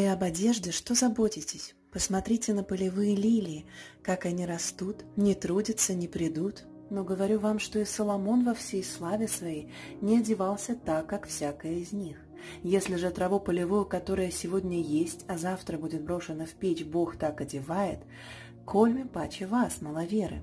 И об одежде что заботитесь? Посмотрите на полевые лилии, как они растут, не трудятся, не придут. Но говорю вам, что и Соломон во всей славе своей не одевался так, как всякая из них. Если же траву полевую, которая сегодня есть, а завтра будет брошена в печь, Бог так одевает, кольми паче вас, маловеры.